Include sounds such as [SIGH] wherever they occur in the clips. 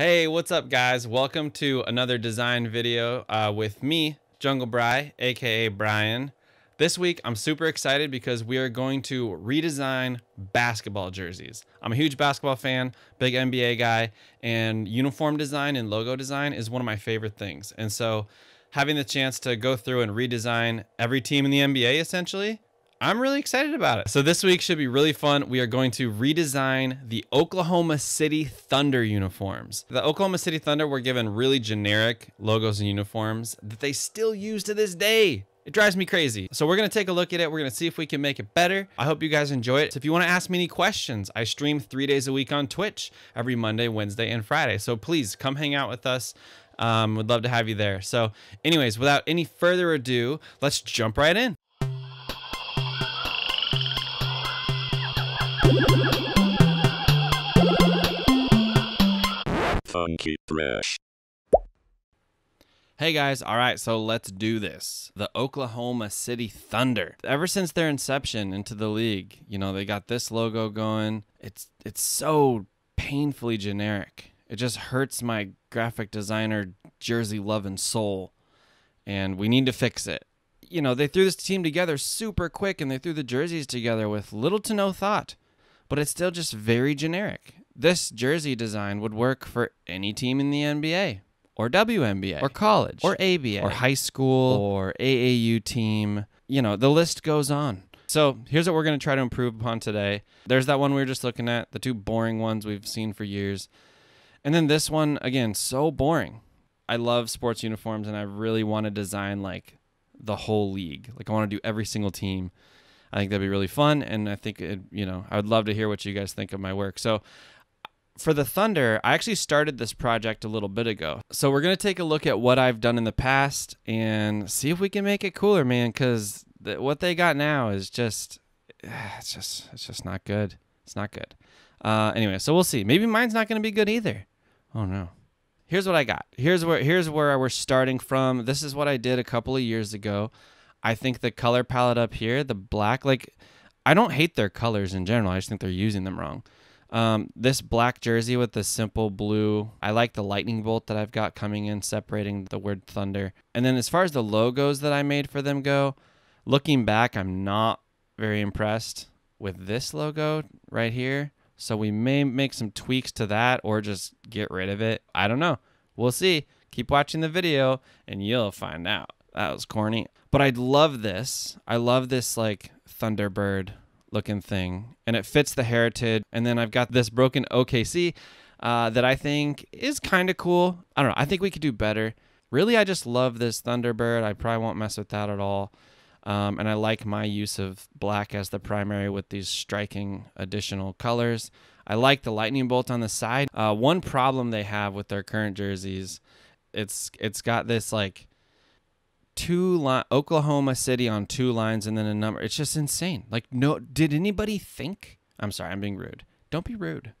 Hey, what's up, guys? Welcome to another design video uh, with me, JungleBri, aka Brian. This week, I'm super excited because we are going to redesign basketball jerseys. I'm a huge basketball fan, big NBA guy, and uniform design and logo design is one of my favorite things. And so, having the chance to go through and redesign every team in the NBA essentially I'm really excited about it. So this week should be really fun. We are going to redesign the Oklahoma City Thunder uniforms. The Oklahoma City Thunder were given really generic logos and uniforms that they still use to this day. It drives me crazy. So we're going to take a look at it. We're to see if we can make it better. I hope you guys enjoy it. So if you want to ask me any questions, I stream three days a week on Twitch every Monday, Wednesday, and Friday. So please come hang out with us. Um, would love to have you there. So anyways, without any further ado, let's jump right in. Funky Fresh. Hey guys, all right, so let's do this. The Oklahoma City Thunder. Ever since their inception into the league, you know, they got this logo going. It's it's so painfully generic. It just hurts my graphic designer jersey love and soul. And we need to fix it. You know, they threw this team together super quick and they threw the jerseys together with little to no thought. But it's still just very generic this jersey design would work for any team in the NBA or WNBA or college or ABA or high school or AAU team. You know, the list goes on. So here's what we're going to try to improve upon today. There's that one we were just looking at, the two boring ones we've seen for years. And then this one, again, so boring. I love sports uniforms and I really want to design like the whole league. Like I want to do every single team. I think that'd be really fun. And I think, it, you know, I would love to hear what you guys think of my work. So for the Thunder, I actually started this project a little bit ago. So we're going to take a look at what I've done in the past and see if we can make it cooler, man, cuz what they got now is just it's just it's just not good. It's not good. Uh anyway, so we'll see. Maybe mine's not going to be good either. Oh no. Here's what I got. Here's where here's where we're starting from. This is what I did a couple of years ago. I think the color palette up here, the black like I don't hate their colors in general. I just think they're using them wrong. Um, this black jersey with the simple blue, I like the lightning bolt that I've got coming in, separating the word thunder. And then as far as the logos that I made for them go, looking back, I'm not very impressed with this logo right here. So we may make some tweaks to that or just get rid of it. I don't know. We'll see. Keep watching the video and you'll find out. That was corny. But I love this. I love this like Thunderbird looking thing, and it fits the heritage. And then I've got this broken OKC uh, that I think is kind of cool. I don't know. I think we could do better. Really, I just love this Thunderbird. I probably won't mess with that at all. Um, and I like my use of black as the primary with these striking additional colors. I like the lightning bolt on the side. Uh, one problem they have with their current jerseys, it's it's got this like two line Oklahoma City on two lines and then a number. It's just insane. Like no did anybody think? I'm sorry, I'm being rude. Don't be rude.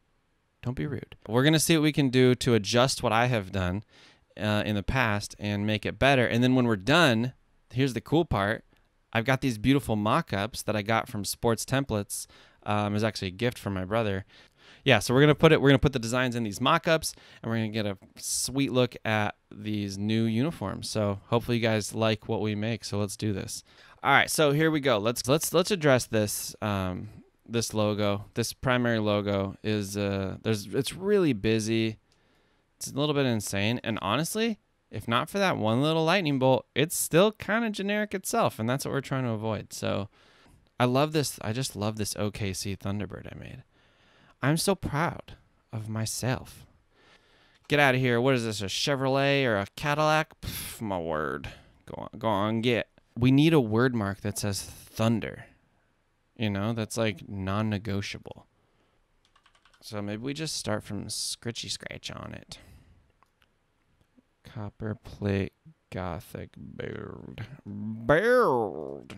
Don't be rude. We're going to see what we can do to adjust what I have done uh, in the past and make it better. And then when we're done, here's the cool part. I've got these beautiful mock-ups that I got from Sports Templates. Um, it was actually a gift from my brother yeah, so we're gonna put it. We're gonna put the designs in these mock-ups, and we're gonna get a sweet look at these new uniforms. So hopefully you guys like what we make. So let's do this. All right, so here we go. Let's let's let's address this. Um, this logo, this primary logo is uh, there's it's really busy. It's a little bit insane, and honestly, if not for that one little lightning bolt, it's still kind of generic itself, and that's what we're trying to avoid. So, I love this. I just love this OKC Thunderbird I made. I'm so proud of myself. Get out of here. What is this? A Chevrolet or a Cadillac? Pff, my word. Go on, go on, get. We need a word mark that says thunder. You know, that's like non negotiable. So maybe we just start from scritchy scratch on it. Copper plate gothic build. Build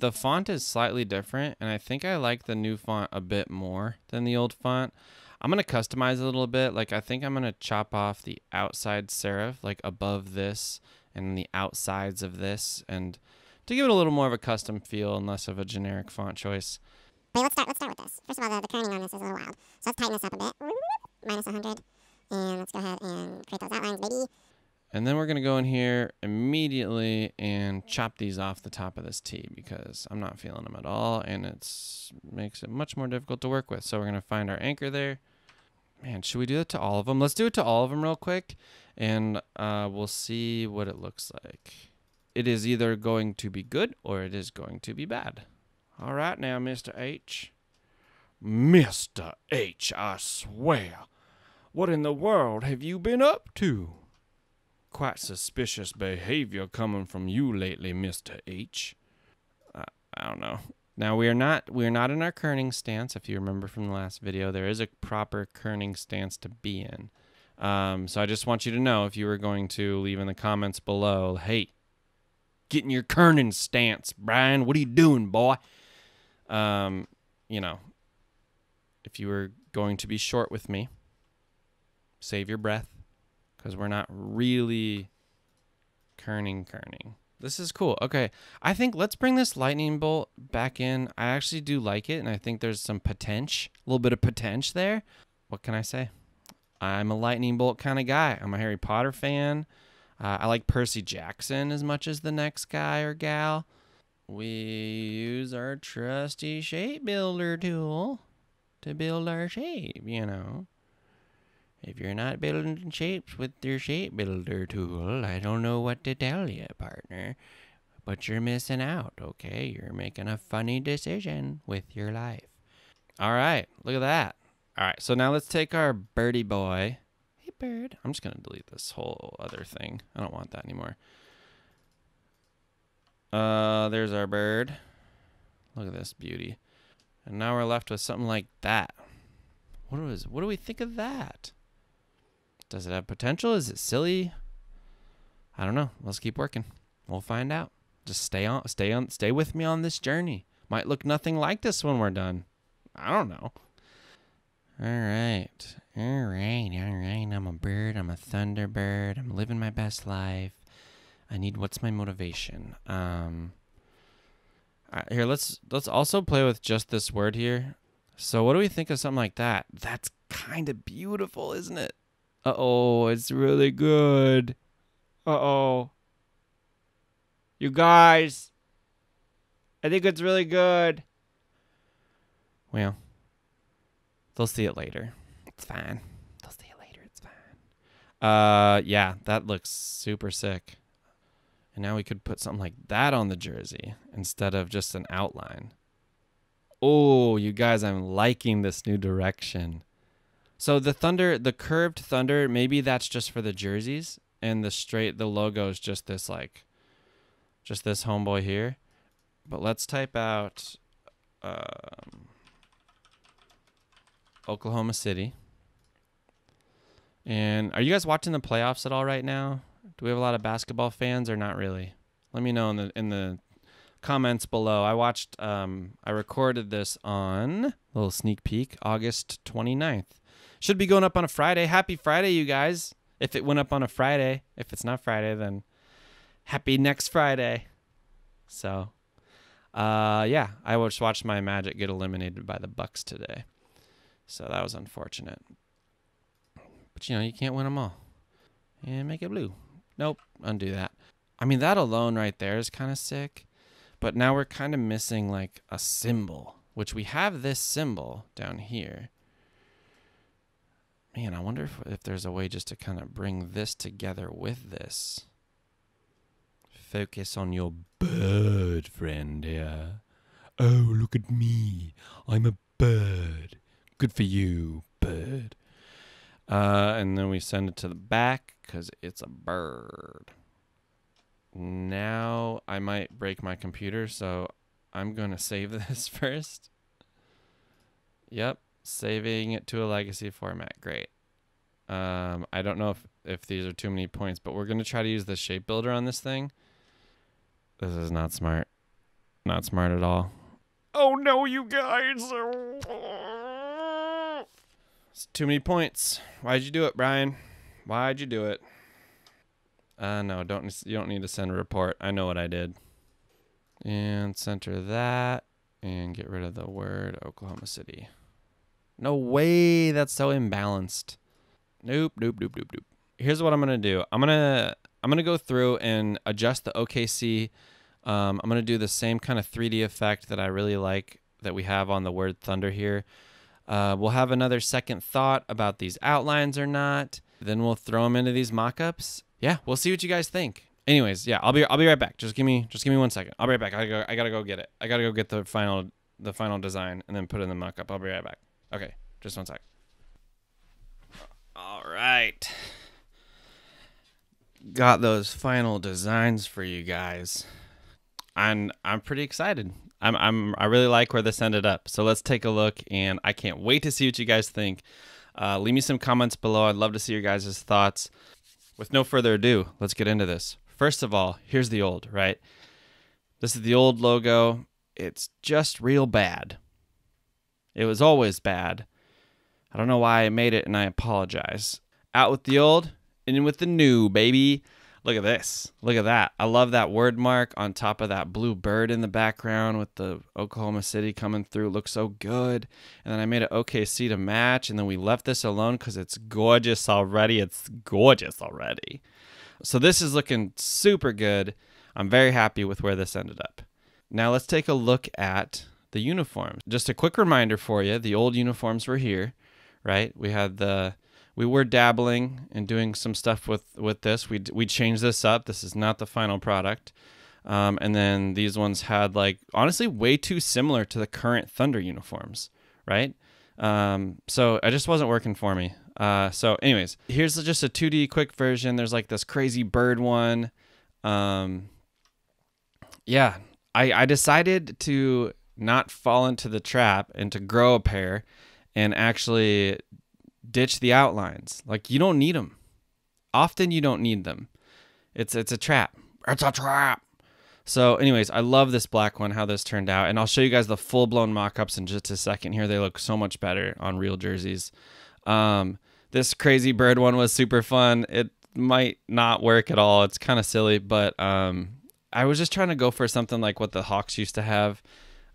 the font is slightly different, and I think I like the new font a bit more than the old font. I'm going to customize a little bit. Like, I think I'm going to chop off the outside serif, like above this, and the outsides of this, and to give it a little more of a custom feel and less of a generic font choice. Wait, let's start, let's start with this. First of all, the, the kerning on this is a little wild. So let's tighten this up a bit. Minus 100. And let's go ahead and create those outlines, baby. And then we're going to go in here immediately and chop these off the top of this T because I'm not feeling them at all and it makes it much more difficult to work with. So we're going to find our anchor there. Man, should we do that to all of them? Let's do it to all of them real quick and uh, we'll see what it looks like. It is either going to be good or it is going to be bad. All right now, Mr. H. Mr. H, I swear. What in the world have you been up to? Quite suspicious behavior coming from you lately, Mr. H. I, don't know. Now we are not we are not in our kerning stance. If you remember from the last video, there is a proper kerning stance to be in. Um, so I just want you to know if you were going to leave in the comments below, hey, get in your kerning stance, Brian. What are you doing, boy? Um, you know, if you were going to be short with me, save your breath because we're not really kerning kerning. This is cool. Okay, I think let's bring this lightning bolt back in. I actually do like it, and I think there's some potential, a little bit of potential there. What can I say? I'm a lightning bolt kind of guy. I'm a Harry Potter fan. Uh, I like Percy Jackson as much as the next guy or gal. We use our trusty shape builder tool to build our shape, you know. If you're not building shapes with your shape builder tool, I don't know what to tell you, partner. But you're missing out, okay? You're making a funny decision with your life. All right, look at that. All right, so now let's take our birdie boy. Hey, bird. I'm just going to delete this whole other thing. I don't want that anymore. Uh, there's our bird. Look at this beauty. And now we're left with something like that. What was what do we think of that? Does it have potential? Is it silly? I don't know. Let's keep working. We'll find out. Just stay on stay on stay with me on this journey. Might look nothing like this when we're done. I don't know. All right. All right. All right. I'm a bird. I'm a thunderbird. I'm living my best life. I need what's my motivation? Um here, let's let's also play with just this word here. So what do we think of something like that? That's kind of beautiful, isn't it? Uh-oh, it's really good. Uh-oh. You guys. I think it's really good. Well, they'll see it later. It's fine. They'll see it later. It's fine. Uh, yeah, that looks super sick. And now we could put something like that on the jersey instead of just an outline. Oh, you guys, I'm liking this new direction. So the thunder, the curved thunder, maybe that's just for the jerseys, and the straight, the logo is just this like, just this homeboy here. But let's type out um, Oklahoma City. And are you guys watching the playoffs at all right now? Do we have a lot of basketball fans or not really? Let me know in the in the comments below. I watched um I recorded this on a little sneak peek August 29th. Should be going up on a Friday. Happy Friday you guys. If it went up on a Friday, if it's not Friday then happy next Friday. So uh yeah, I just watched my Magic get eliminated by the Bucks today. So that was unfortunate. But you know, you can't win them all. And make it blue. Nope, undo that. I mean, that alone right there is kind of sick. But now we're kind of missing like a symbol, which we have this symbol down here. Man, I wonder if, if there's a way just to kind of bring this together with this. Focus on your bird friend here. Oh, look at me. I'm a bird. Good for you, bird. Uh, and then we send it to the back because it's a bird. Now I might break my computer, so I'm going to save [LAUGHS] this first. Yep, saving it to a legacy format. Great. Um, I don't know if, if these are too many points, but we're going to try to use the shape builder on this thing. This is not smart. Not smart at all. Oh no, you guys! It's too many points. Why'd you do it, Brian? Why'd you do it? Uh, no, don't you don't need to send a report. I know what I did. And center that and get rid of the word Oklahoma City. No way, that's so imbalanced. Nope, nope, nope, nope, nope. Here's what I'm gonna do. I'm gonna I'm gonna go through and adjust the OKC. Um, I'm gonna do the same kind of 3D effect that I really like that we have on the word thunder here. Uh, we'll have another second thought about these outlines or not. Then we'll throw them into these mock-ups. Yeah, we'll see what you guys think. Anyways, yeah, I'll be I'll be right back. Just give me just give me one second. I'll be right back. I gotta go, I gotta go get it. I gotta go get the final the final design and then put it in the mock-up. I'll be right back. Okay, just one sec. All right. Got those final designs for you guys. And I'm pretty excited. I'm I'm I really like where this ended up. So let's take a look and I can't wait to see what you guys think. Uh, leave me some comments below. I'd love to see your guys' thoughts. With no further ado, let's get into this. First of all, here's the old, right? This is the old logo. It's just real bad. It was always bad. I don't know why I made it and I apologize. Out with the old, in with the new, baby. Look at this. Look at that. I love that word mark on top of that blue bird in the background with the Oklahoma City coming through. It looks so good. And then I made an OKC to match. And then we left this alone because it's gorgeous already. It's gorgeous already. So this is looking super good. I'm very happy with where this ended up. Now let's take a look at the uniforms. Just a quick reminder for you the old uniforms were here, right? We had the we were dabbling and doing some stuff with with this. We we changed this up. This is not the final product. Um, and then these ones had like honestly way too similar to the current Thunder uniforms, right? Um, so it just wasn't working for me. Uh, so anyways, here's just a 2D quick version. There's like this crazy bird one. Um, yeah, I I decided to not fall into the trap and to grow a pair and actually ditch the outlines. Like you don't need them. Often you don't need them. It's it's a trap. It's a trap. So, anyways, I love this black one, how this turned out. And I'll show you guys the full blown mock ups in just a second here. They look so much better on real jerseys. Um, this crazy bird one was super fun. It might not work at all. It's kind of silly, but um, I was just trying to go for something like what the Hawks used to have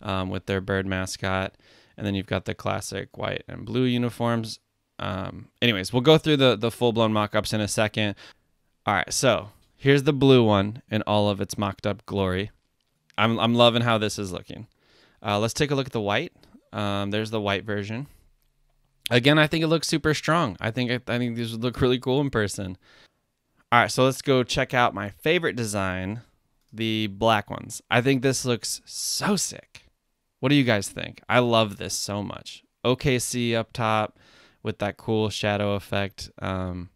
um, with their bird mascot. And then you've got the classic white and blue uniforms. Um, anyways, we'll go through the, the full blown mock ups in a second. All right, so here's the blue one in all of its mocked up glory. I'm, I'm loving how this is looking. Uh, let's take a look at the white. Um, there's the white version. Again, I think it looks super strong. I think I think these would look really cool in person. All right, so let's go check out my favorite design, the black ones. I think this looks so sick. What do you guys think? I love this so much. OKC up top, with that cool shadow effect. Um,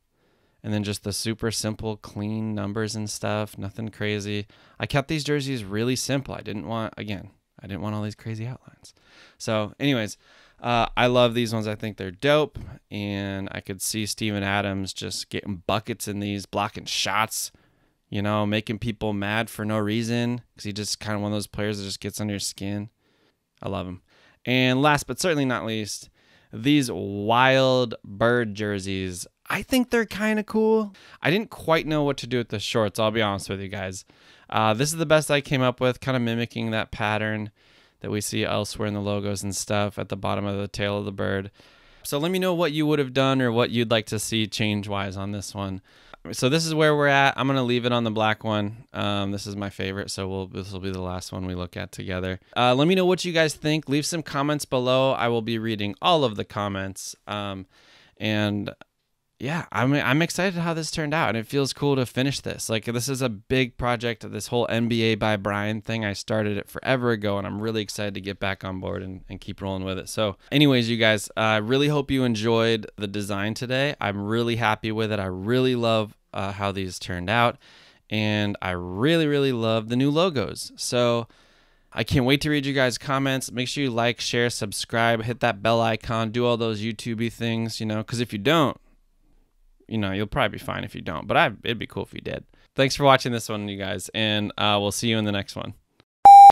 and then just the super simple, clean numbers and stuff. Nothing crazy. I kept these jerseys really simple. I didn't want, again, I didn't want all these crazy outlines. So, anyways, uh, I love these ones. I think they're dope. And I could see Steven Adams just getting buckets in these, blocking shots, you know, making people mad for no reason because he just kind of one of those players that just gets under your skin. I love them. And last but certainly not least, these wild bird jerseys. I think they're kind of cool. I didn't quite know what to do with the shorts, I'll be honest with you guys. Uh, this is the best I came up with, kind of mimicking that pattern that we see elsewhere in the logos and stuff at the bottom of the tail of the bird. So let me know what you would have done or what you'd like to see change wise on this one so this is where we're at. I'm gonna leave it on the black one. Um, this is my favorite, so we'll this will be the last one we look at together. Uh, let me know what you guys think. Leave some comments below. I will be reading all of the comments. Um, and yeah, I'm I'm excited how this turned out, and it feels cool to finish this. Like this is a big project. This whole NBA by Brian thing, I started it forever ago, and I'm really excited to get back on board and, and keep rolling with it. So, anyways, you guys, I uh, really hope you enjoyed the design today. I'm really happy with it. I really love uh, how these turned out, and I really really love the new logos. So. I can't wait to read you guys' comments. Make sure you like, share, subscribe, hit that bell icon, do all those YouTubey things, you know, because if you don't, you know, you'll probably be fine if you don't, but I, it'd be cool if you did. Thanks for watching this one, you guys, and uh, we'll see you in the next one.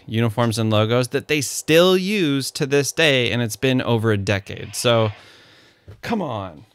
Uniforms and logos that they still use to this day, and it's been over a decade. So, come on.